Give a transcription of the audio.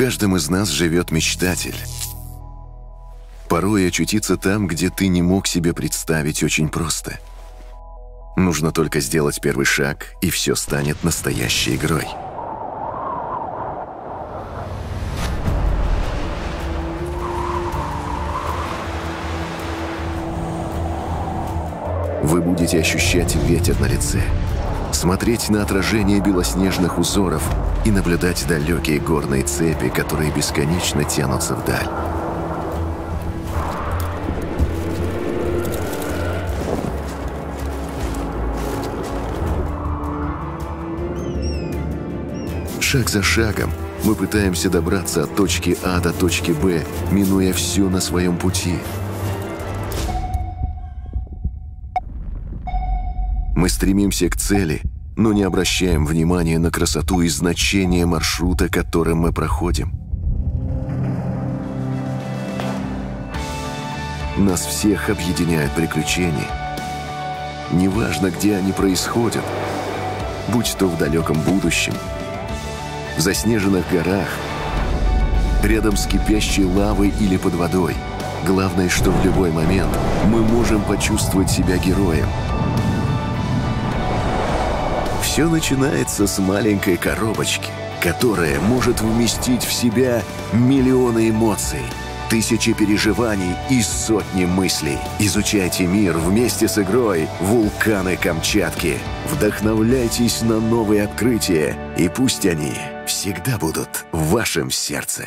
каждом из нас живет мечтатель. Порой очутиться там, где ты не мог себе представить, очень просто. Нужно только сделать первый шаг, и все станет настоящей игрой. Вы будете ощущать ветер на лице, смотреть на отражение белоснежных узоров и наблюдать далекие горные цепи, которые бесконечно тянутся вдаль. Шаг за шагом мы пытаемся добраться от точки А до точки Б, минуя все на своем пути. Мы стремимся к цели, но не обращаем внимания на красоту и значение маршрута, которым мы проходим. Нас всех объединяют приключения. Неважно, где они происходят, будь то в далеком будущем – в заснеженных горах, рядом с кипящей лавой или под водой. Главное, что в любой момент мы можем почувствовать себя героем. Все начинается с маленькой коробочки, которая может вместить в себя миллионы эмоций, тысячи переживаний и сотни мыслей. Изучайте мир вместе с игрой «Вулканы Камчатки». Вдохновляйтесь на новые открытия, и пусть они всегда будут в вашем сердце.